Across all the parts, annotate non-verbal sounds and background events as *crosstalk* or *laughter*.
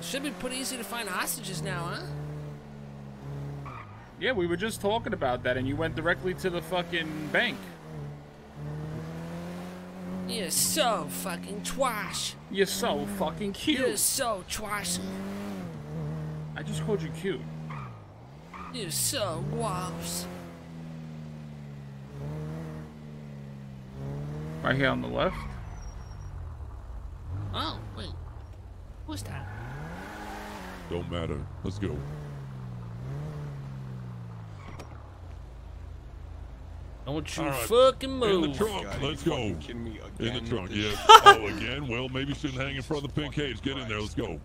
Should be pretty easy to find hostages now, huh? Yeah, we were just talking about that, and you went directly to the fucking bank. You're so fucking twash. You're so fucking cute. You're so twashy. I just called you cute. You're so wops. Right here on the left. Oh, wait. Who's that? Don't matter. Let's go. Don't you All right. fucking In move. the trunk. God, Let's go. fucking kidding me In the trunk. with Yeah. oh, again? Well, maybe shouldn't hang in front of the pink cage. Get in there. Let's go.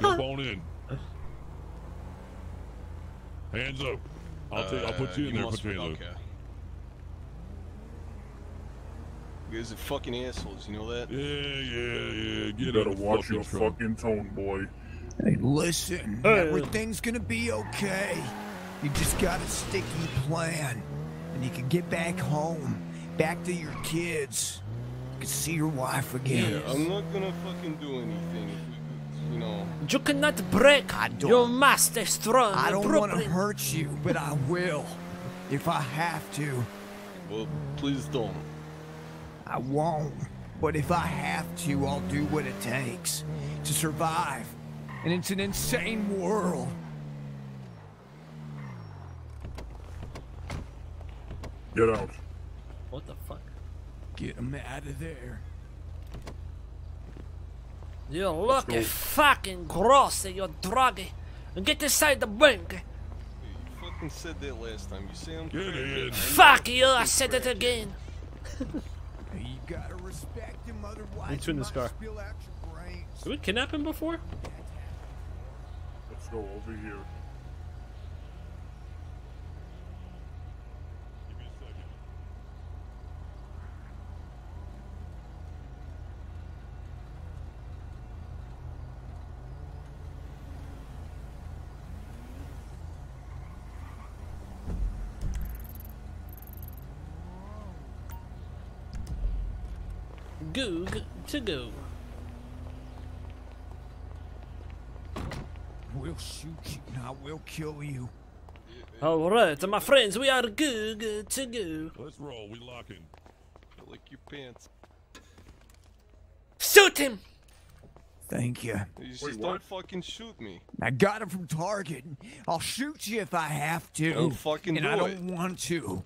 Jump on in. Hands up. I'll, take, I'll put Uh, you in there. must Put be- okay. You guys are fucking assholes, you know that? Yeah, yeah, yeah. Get You in better the watch fucking your trunk. fucking tone, boy. Hey, listen, Hey. everything's gonna be okay. You just gotta stick to your plan, and you can get back home, back to your kids. You can see your wife again. Yeah, I'm not gonna fucking do anything if we you know. You cannot break I don't- your master strong. I don't want to hurt you, but I will, if I have to. Well, please don't. I won't, but if I have to, I'll do what it takes to survive. And it's an insane world. Get out. What the fuck? Get him out of there. You look go. fucking gross and you're druggy. And get inside the bank. You fucking said that last time. You say I'm Get crazy. in. Fuck you, I said it again. You gotta respect him, otherwise Let's turn this car. spill out your brains. Did we kidnap him before? Go over here. Goog to go. We'll shoot you, and I will kill you. Alright, my friends, we are good, good to go. Let's roll. We locking. Lick your pants. Shoot him! Thank you. You just Wait, don't what? fucking shoot me. I got him from Target. I'll shoot you if I have to. Don't fucking and I do don't it. want to.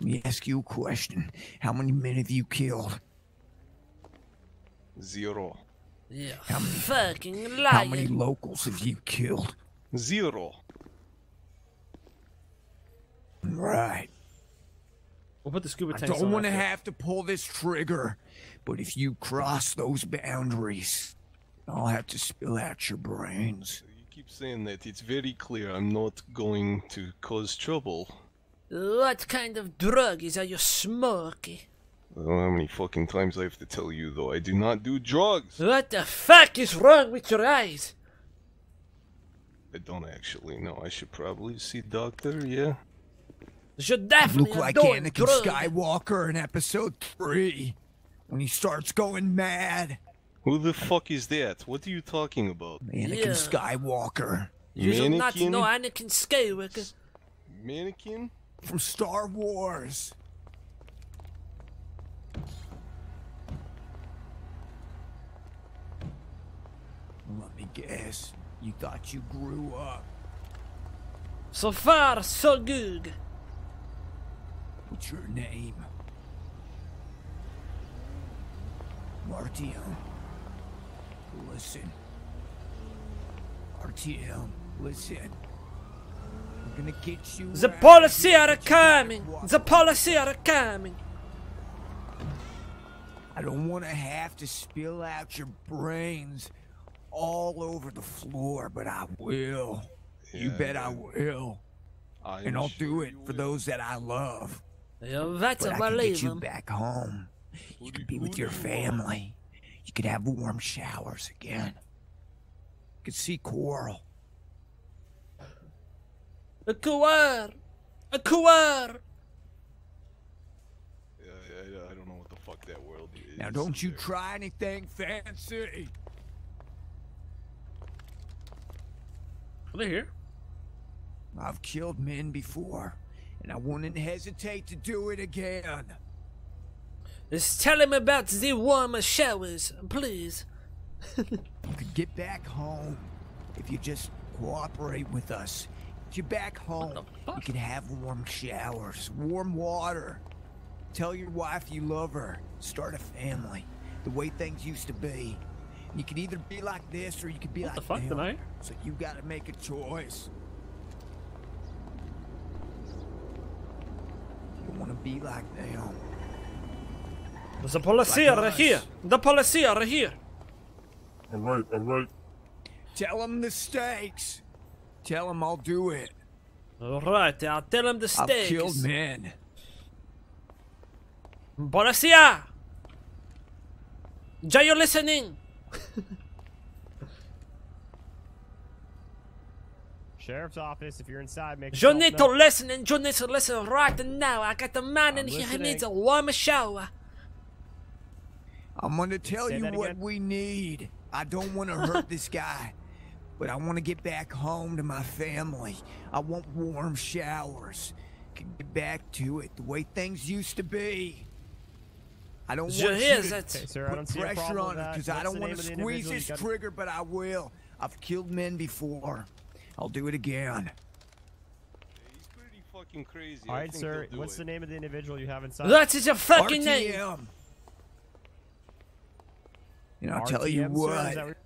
Let me ask you a question. How many men have you killed? Zero. You fucking How many locals have you killed? Zero. Right. We'll put the scuba I don't want to have to pull this trigger, but if you cross those boundaries, I'll have to spill out your brains. You keep saying that. It's very clear I'm not going to cause trouble. What kind of druggies are you smoking? I don't know how many fucking times I have to tell you, though. I do not do drugs. What the fuck is wrong with your eyes? I don't actually know. I should probably see doctor, yeah? You definitely Look like Anakin drug. Skywalker in episode 3 when he starts going mad. Who the fuck is that? What are you talking about? Anakin Yeah. Skywalker You do not Mannequin? know Anakin Skywalker. Mannequin? from Star Wars. Let me guess. You thought you grew up. So far, so good. What's your name? Martian. Listen. RTM, listen. We're gonna get you. The policy are get you back coming. The policy are coming. I don't want to have to spill out your brains all over the floor, but I will. you Yeah, bet I will. I'm And I'll sure do it for will. those that I love. You better But I can get you back home. You Who could be with your family. You could have warm showers again. You could see Coral. A kuar. A kuar. Yeah, I, I don't know what the fuck that world is. Now, don't you try anything fancy. Are they here? I've killed men before, and I wouldn't hesitate to do it again. Just tell him about the warmer showers, please. *laughs* You could get back home if you just cooperate with us. If you're back home, you can have warm showers, warm water. Tell your wife you love her. Start a family, the way things used to be. You can either be like this or you can be What the like fuck, them. did I? So you gotta make a choice. You wanna be like them. The policia Like are here. The policia are here. All right, all right. Tell them the stakes. Tell them I'll do it. All right, I'll tell him the stakes. I've stakes. killed men. Policia! Are you listening? *laughs* Sheriff's office, if you're inside, make You need to known. listen and you need to listen right now. I got a man in I'm here who needs a warm shower. I'm gonna tell Say you what again? we need. I don't want to *laughs* hurt this guy, but I want to get back home to my family. I want warm showers. Can get back to it the way things used to be. I don't You want hear you to? Okay, sir, I put don't see pressure on with it because I don't want to squeeze individual this gotta- trigger, but I will. I've killed men before. I'll do it again. He's pretty fucking crazy. All I think sir. do What's it. the name of the individual you have inside? That is your fucking name. RTM. And I'll tell you RTM, sir? What.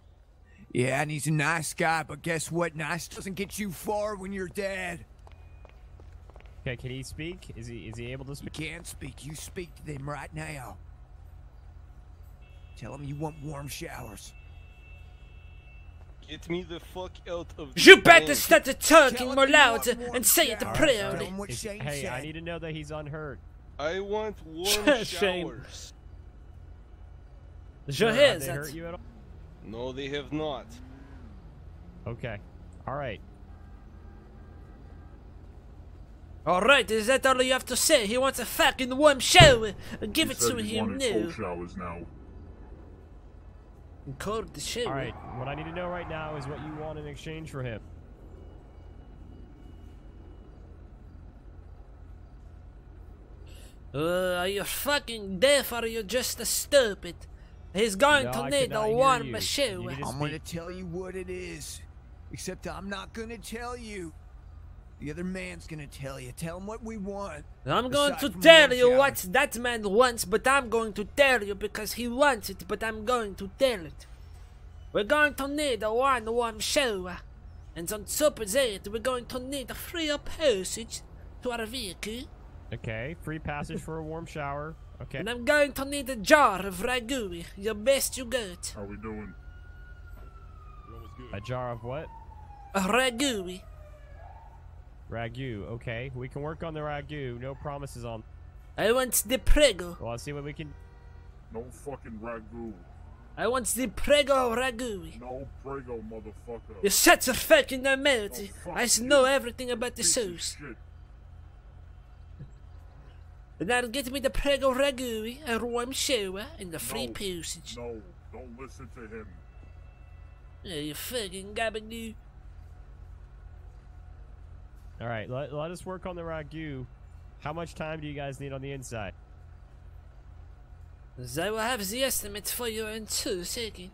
Yeah, and he's a nice guy, but guess what? Nice doesn't get you far when you're dead. Okay, can he speak? Is he is he able to You speak? can't speak. You speak to them right now. Tell him you want warm showers. Get me the fuck out of You better start Tell talking 'em more you loud and say it showers. Alright, Tell proudly. 'em what Is- Shane hey, I need to know that he's unhurt. I want warm *laughs* Shame. showers. You Sir, hear have they hurt you at all? No, they have not. Okay. All right. Alright, is that all you have to say? He wants a fucking warm shower. Give He it to him wanted cold showers now. Cold the shower. All right. What I need to know right now is what you want in exchange for him. Uh, are you fucking deaf or are you just a stupid? He's going No, to I need a warm you. shower. You need to I'm gonna tell you what it is. Except I'm not gonna tell you. The other man's gonna tell you. Tell him what we want. I'm going Aside to tell you shower. what that man wants, but I'm going to tell you because he wants it, but I'm going to tell it. We're going to need a one warm shower. And on top of that, we're going to need a free passage to our vehicle. Okay. Free passage for a warm shower. Okay. And I'm going to need a jar of ragu, your best you got. How are we doing? A jar of what? A ragu. Ragu. Okay. We can work on the ragu. No promises on. I want the prego. Well, let's see what we can. No fucking ragu. I want the prego ragu. No prego, motherfucker. You shut your fucking mouth. Oh, fuck I you. know everything about the Piece of sauce. shit. *laughs* Now get me the prego ragu, a warm shower, and the free No. passage. No, don't listen to him. Yeah, you fucking gabagoo. All right. Let, let us work on the ragu. How much time do you guys need on the inside? I will have the estimate for you in two seconds.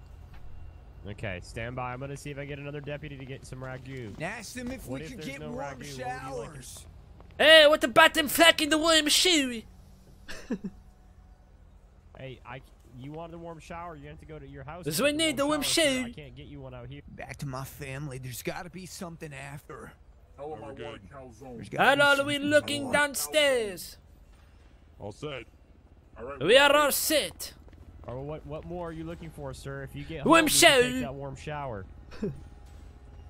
Okay. Stand by. I'm gonna see if I get another deputy to get some ragu. Ask them if What we if could get no warm ragu? What like? showers. *laughs* Hey, what about them fucking the warm shower? *laughs* Hey, I. You want a warm shower? You have to go to your house. Yes, to we need the warm sir. I can't get you one out here. Back to my family. There's gotta be something after. Tell him We're good. a calzone. There's gotta How be are we looking downstairs? All set. All right, We are all set. Or what? What more are you looking for, sir? If you get Warm home, you can take that warm shower.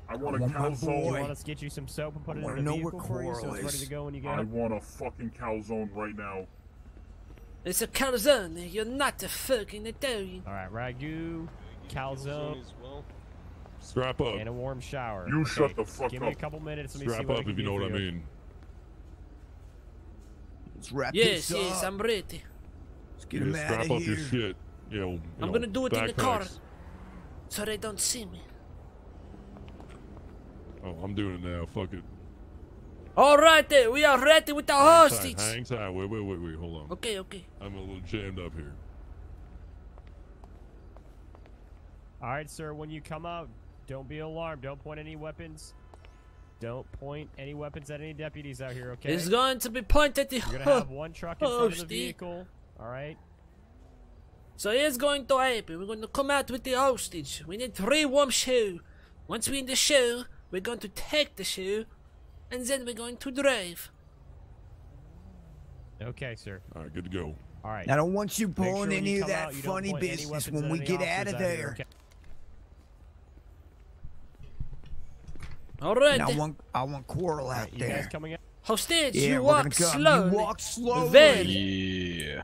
I want I a want my calzone. You boy. want us to get you some soap and put I it in the vehicle for you, so it's ready to go when you get I home? want a fucking calzone right now. It's a calzone. You're not a fucking Italian. All right, ragu, calzone, as well. Strap up. and a warm shower. You Okay, shut the fuck Give me a up. couple minutes. Let me see Strap what I up can if you know what I mean. Let's wrap Yes, this yes, up. I'm ready. Let's get Yeah, him out strap of up here. your shit. You know, you I'm know, gonna do it in the car. So they don't see me. Oh, I'm doing it now. Fuck it. All right, then. We are ready with the Hang tight, hostage. Hang tight. Wait, wait, wait, wait. Hold on. Okay, okay. I'm a little jammed up here. All right, sir. When you come out, don't be alarmed. Don't point any weapons. Don't point any weapons at any deputies out here. Okay. It's going to be pointed at the You're gonna have *laughs* one truck in front of the oh, vehicle. All right. So here's going to happen. We're going to come out with the hostage. We need three warm shoe. Once we're in the shoe, we're going to take the shoe, and then we're going to drive. Okay, sir. All right, good to go. All right. I don't want you Make sure pulling any of that out, funny business when we get out officers of here, there. okay? All right. And I want I want Coral out You guys there. coming out? Hostage, Yeah, you walk slow. slowly. You walk slowly. Very. Yeah.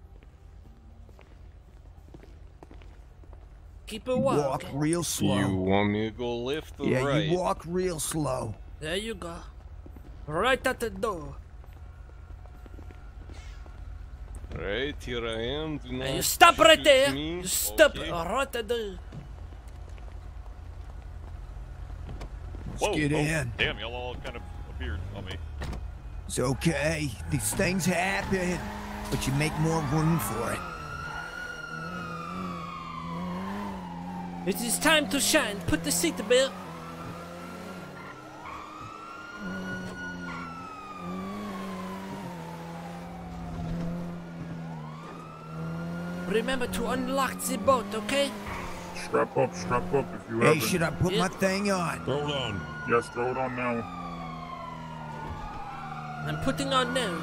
Keep it You walk real slow. You want me to go left or yeah, right? you walk real slow. There you go. Right at the door. Right, here I am. Do not And you stop right there. me. You stop Okay. right at the Let's get oh, in. Damn, y'all all kind of appeared on me. It's okay. These things happen, but you make more room for it. It is time to shine. Put the seatbelt. Remember to unlock the boat, okay? Strap up, strap up if you Hey, haven't. should I put my thing on? Throw it on. Yes, throw it on now. I'm putting on now.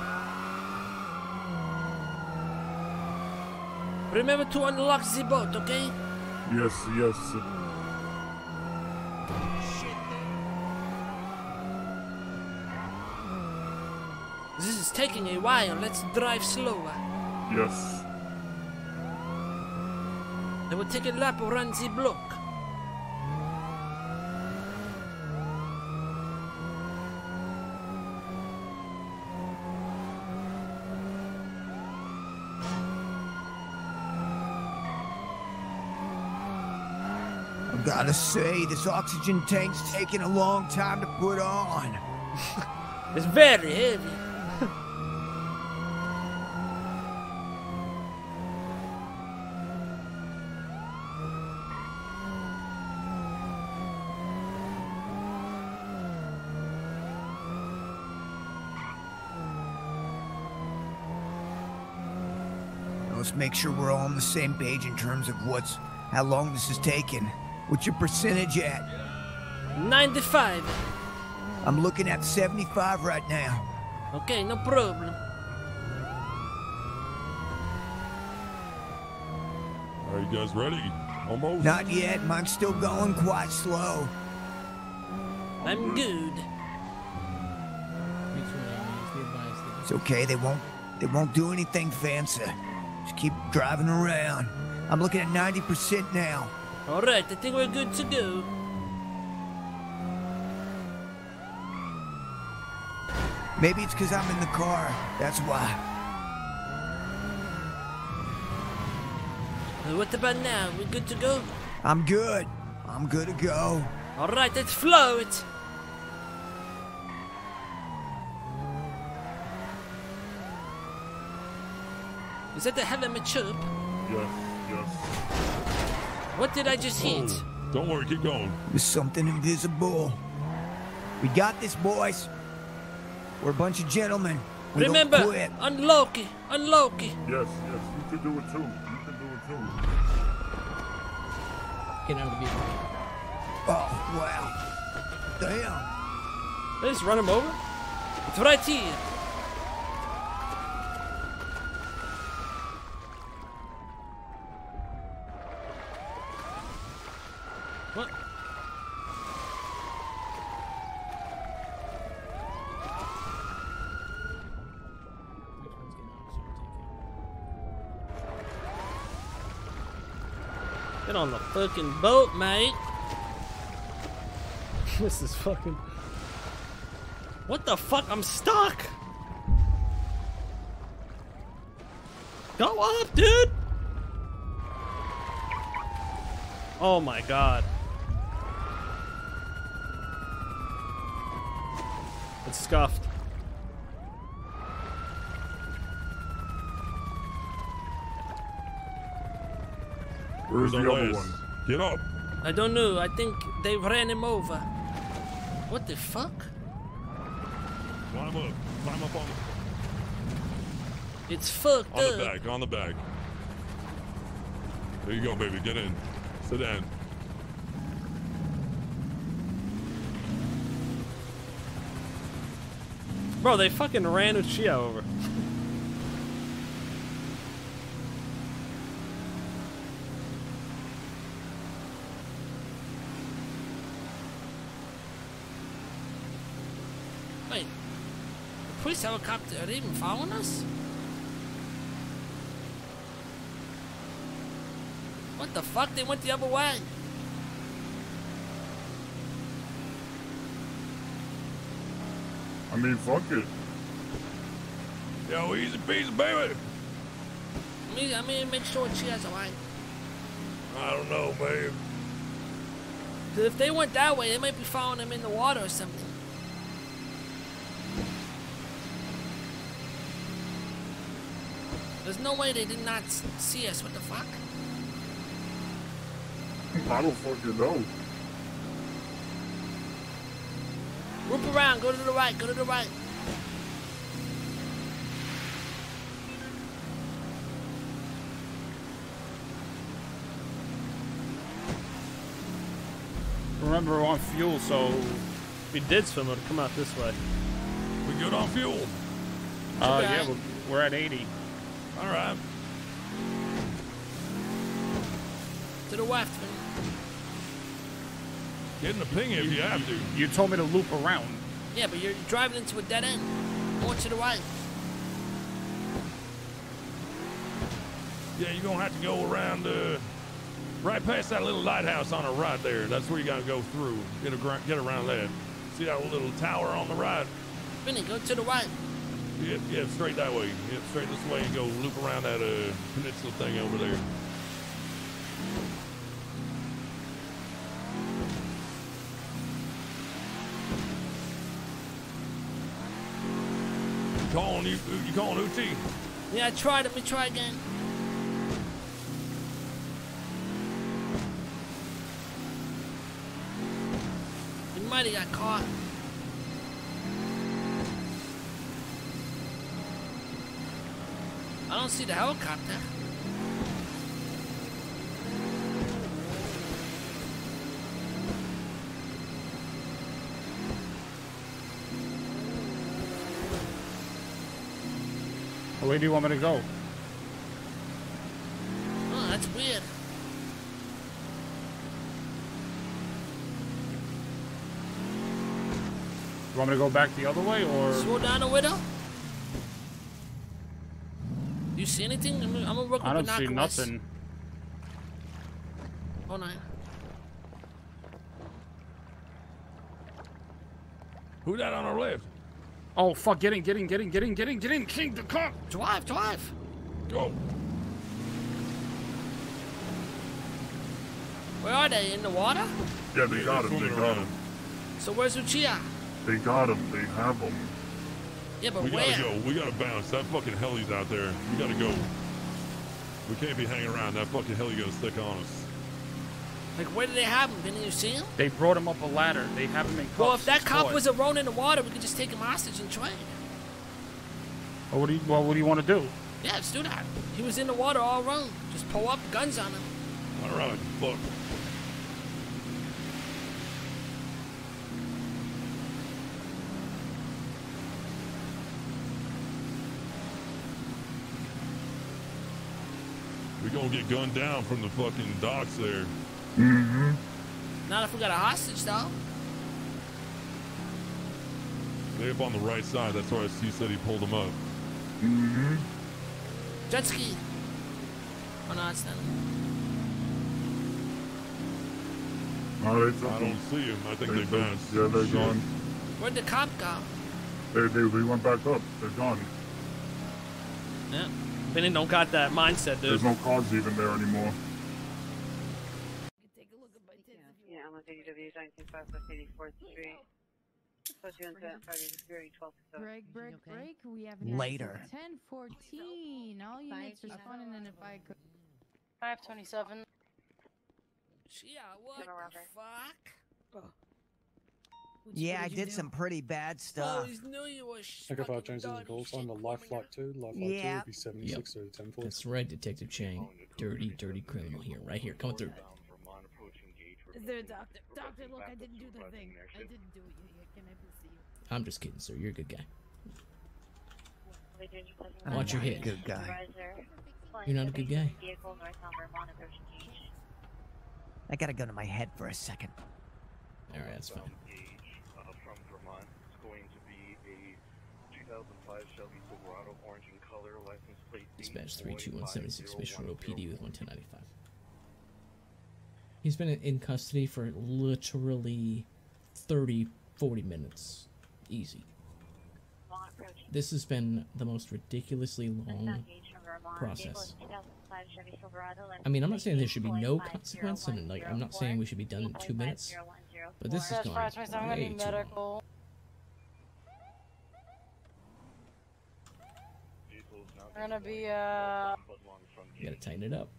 Remember to unlock the boat, okay? Yes, yes. This is taking a while. Let's drive slower. Yes. I will take a lap around the block. I gotta say, this oxygen tank's taking a long time to put on. *laughs* It's very heavy. Let's make sure we're all on the same page in terms of what's how long this is taking. What's your percentage at? 95. I'm looking at 75 right now. Okay, no problem. Are you guys ready? Almost. Not yet. Mine's still going quite slow. I'm good. It's okay. They won't. They won't do anything fancy. Just keep driving around. I'm looking at 90% now. Alright, I think we're good to go. Maybe it's because I'm in the car. That's why. What about now? We good to go? I'm good. I'm good to go. Alright, let's float. Is that the heaven chirp? Yes, yes. What did I just oh, hit? Oh, don't worry, keep going. It was something invisible. We got this, boys. We're a bunch of gentlemen. We don't Remember, quit. unlock it, unlock it. Yes, yes. You can do it too. You can do it too. Get out of the vehicle. Oh, wow. Damn. Let's run him over. It's right here. What? Which one's getting officer ticket? Get on the fucking boat, mate. *laughs* this is fucking. What the fuck? I'm stuck. Go up, dude. Oh my god. It's scuffed. Where's the other one? Get up. I don't know. I think they ran him over. What the fuck? Climb up. Climb up on It's fucked the, on up. the back. On the back. There you go, baby. Get in. Sit down. Bro, they fucking ran a Uchiha over. Wait. The police helicopter, are they even following us? What the fuck? They went the other way. I mean, fuck it. Yo, easy peasy, baby. I mean, I mean, make sure she has a line. I don't know, babe. 'Cause if they went that way, they might be following them in the water or something. There's no way they did not see us. What the fuck? I don't fucking know. Loop around. Go to the right. Go to the right. Remember, we're on fuel, so If we did swim, it would come out this way. We good on fuel. uh, yeah, we're, we're at 80. All right. To the left. Get in the ping if you have to. You told me to loop around. Yeah, but you're driving into a dead end. More to the right. Yeah, you're gonna have to go around, uh, right past that little lighthouse on the right there. That's where you gotta go through. Get, a, get around that. See that little tower on the right? Vinny, go to the right. Yep, yeah, straight that way. Yep, straight this way and go loop around that uh, peninsula thing over there. You calling you? You calling Uchi? Yeah, I tried. Let me try again. He might have got caught. Don't see the helicopter. Where do you want me to go? Oh, that's weird. You want me to go back the other way, or Slow down a widow. You see anything? I'm, I'm gonna look I with don't see nothing. Hold on. Who that on our left? Oh fuck! Get in! Get in! Get in! Get in! Get in! Get in! King the car. Drive, drive. Go. Where are they? In the water? Yeah, they got him. They got him. So where's Uchiha? They got him. They have him. Yeah, but We where? gotta go. We gotta bounce. That fucking heli's out there. We gotta go. We can't be hanging around. That fucking heli gonna stick on us. Like, where do they have him? Didn't you see him? They brought him up a ladder. They have him in cuffs. Well, if that cop caught. was alone in the water, we could just take him hostage and trade. Well, what do you? Well, what do you want to do? Yeah, let's do that. He was in the water all wrong. Just pull up, guns on him. All right, fuck. We gonna get gunned down from the fucking docks there. Mm-hmm. Not if we got a hostage, though. They up on the right side. That's why he said he pulled them up. Mm-hmm. Jet ski. Oh, no, it's not. Oh, they took I don't see him. I think They they took- bounced. Yeah, they're Shit. gone. Where'd the cop go? They, they, they went back up. They're gone. Yeah. Vinny don't got that mindset, dude. There's no cars even there anymore. Yeah, I'm on DW 195 Street. Break, break, break. We have Later. 10 14. All units responding, and if I could. 527. Yeah, what the fuck? Yeah, I did some pretty bad stuff. Always knew you were Echo 5 changes in call sign to Life Flight 2. Life Flight 2 Yeah. would be 76 or 10 4. That's right, Detective Chang. Oh, dirty, dirty criminal here. Right here. Coming through. Is there a doctor? Doctor, look, I didn't do the thing. I didn't do it. Yeah, yeah, Can I please see you? I'm just kidding, sir. You're a good guy. I'm Watch your not a head. Good guy. You're not a good guy. I gotta go to my head for a second. All right, that's fine. Gauge uh, from Vermont. It's going to be a 2005 Chevy Silverado, orange in color, license plate. Dispatch 32176 Mission Row PD with 11095. He's been in custody for literally 30, 40 minutes. Easy. This has been the most ridiculously long process. I mean, I'm not saying there should be no consequence, and like, I'm not saying we should be done in two minutes, but this is going five twenty seven. I'm way too long. Gonna be, uh... You gotta tighten it up.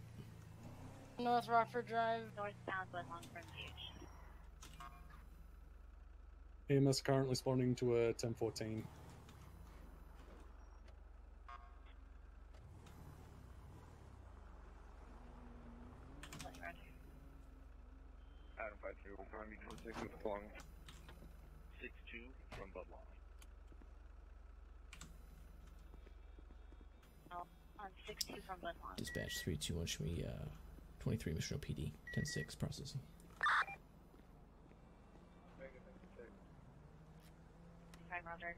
North Rockford Drive. Northbound Woodlawn from Huge. AMS currently spawning to a 1014. 6-2 from Budlong. Dispatch 321, should we, uh, 23 Mission PD, 106 processing. Roger.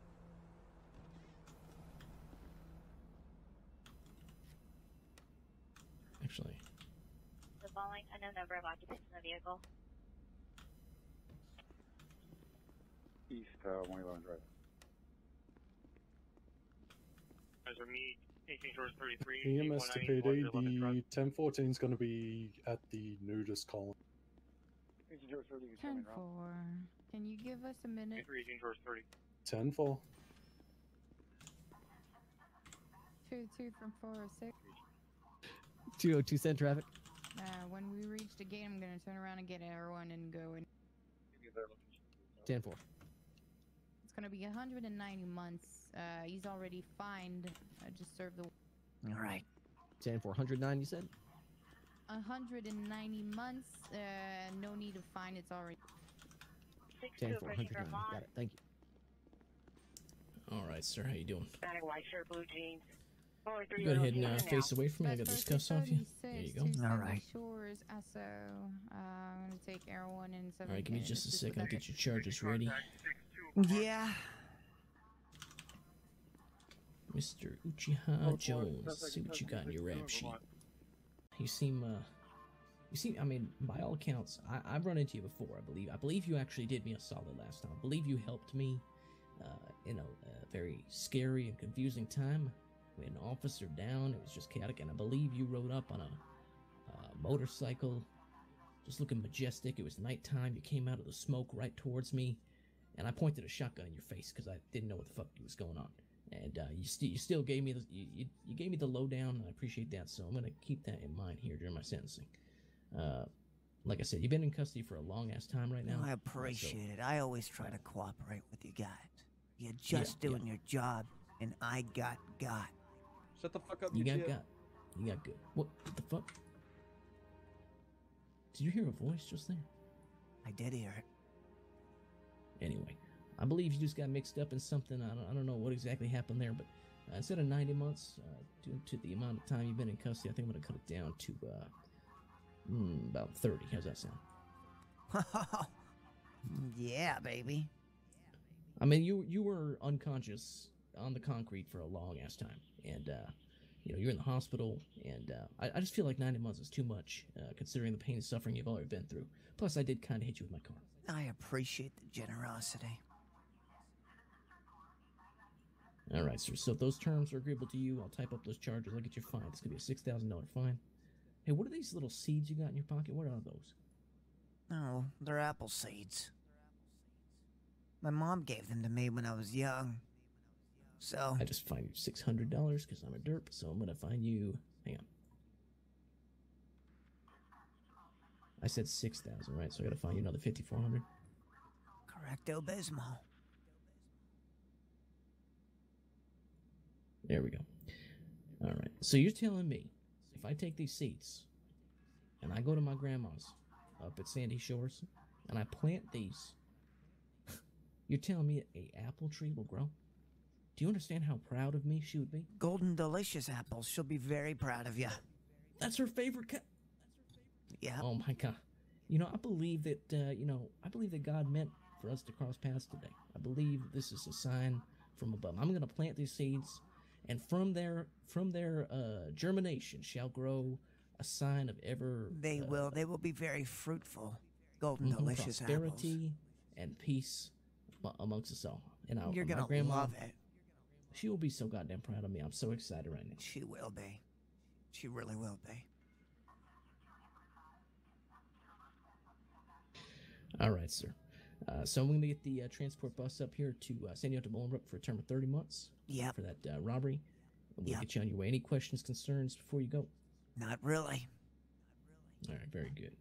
Actually. The following unknown number of occupants in the vehicle. East uh, 111 Drive. As we meet 18 Shores 33. EMS to PD, the 1014 is going to be at the nudist column. 10 4. Can you give us a minute? 18 Shores 30. 10 4. 2 2 from 406. 202 cent traffic. Uh, when we reach the gate, I'm gonna turn around and get everyone and go in. 10 4. It's gonna be 190 months. Uh, he's already fined. I just served the All right. 10 4. 109, you said? 190 months. Uh, no need of fine. It's already. 10 4. 109. Got it. Thank you. all right, sir. How you doing? Static white shirt, blue jeans. Only You go ahead and uh, face away from me. I got those cuffs off you. There you go. All right. Shores, SO. Uh, I'm gonna take everyone in. All right, give me just a second. I'll get your charges ready. Yeah. Mr. Uchiha Jones, see what you got in your rap sheet. You seem, uh, you seem. I mean, by all accounts, I, I've run into you before. I believe. I believe you actually did me a solid last time. I believe you helped me, uh, in a, a very scary and confusing time. We had an officer down. It was just chaotic, and I believe you rode up on a, uh motorcycle, just looking majestic. It was nighttime. You came out of the smoke right towards me, and I pointed a shotgun in your face because I didn't know what the fuck was going on. And uh, you, st- you still gave me the you, you, you gave me the lowdown, and I appreciate that. So I'm gonna keep that in mind here during my sentencing. Uh, like I said, you've been in custody for a long ass time right now. I so- appreciate it. I always try to cooperate with you guys. You're just Yeah, doing your job, and I got got. Shut the fuck up, You got Lucia. got. You got good. What, what the fuck? Did you hear a voice just there? I did hear it. I believe you just got mixed up in something. I don't, I don't know what exactly happened there, but uh, instead of 90 months, uh, due to the amount of time you've been in custody, I think I'm going to cut it down to uh, mm, about 30. How's that sound? *laughs* yeah, baby. I mean, you you were unconscious on the concrete for a long ass time, and uh, you know you're in the hospital, and uh, I, I just feel like 90 months is too much, uh, considering the pain and suffering you've already been through. Plus, I did kind of hit you with my car. I appreciate the generosity. All right, sir. So if those terms are agreeable to you, I'll type up those charges. I'll get your fine. It's gonna be a six thousand dollar fine. Hey, what are these little seeds you got in your pocket? What are those? Oh, they're apple seeds. My mom gave them to me when I was young. So I just find you six hundred dollars because I'm a derp. So I'm gonna find you. Hang on. I said six thousand, right? So I gotta find you another fifty four hundred. correcto bismo. There we go. All right. So you're telling me if I take these seeds and I go to my grandma's up at Sandy Shores and I plant these, *laughs* you're telling me a apple tree will grow? Do you understand how proud of me she would be? Golden delicious apples. She'll be very proud of you. That's her favorite. Yeah. Oh my god. You know, I believe that uh, you know, I believe that God meant for us to cross paths today. I believe this is a sign from above. I'm going to plant these seeds and from their from their uh, germination shall grow a sign of ever They uh, will. They will be very fruitful. Golden mhm, delicious apples. prosperity and peace amongst us all. And I, You're gonna grandma, love it. She will be so goddamn proud of me. I'm so excited right now. She will be. She really will be. All right, sir. Uh, so I'm going to get the uh, transport bus up here to uh, send you out to Bolingbroke for a term of 30 months. Yep. For that uh, robbery. We'll Yep. get you on your way. Any questions, concerns before you go? Not really. All right, very good.